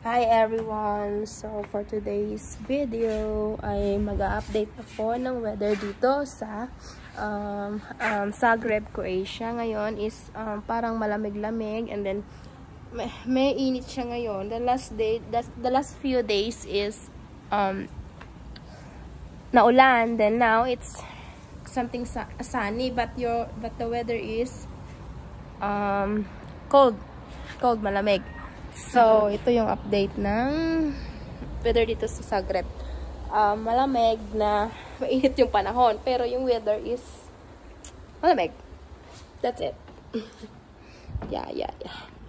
Hi everyone! So for today's video ay mag-update ako ng weather dito sa um, um, Zagreb, Croatia. Ngayon is um, parang malamig-lamig and then may, may init siya ngayon. The last day, the, the last few days is um, naulan. Then now it's something su sunny but your but the weather is um, cold. Cold, malamig. So, ito yung update ng weather dito sa Zagreb. Uh, malamig na mainit yung panahon. Pero yung weather is malamig. That's it. yeah, yeah, yeah.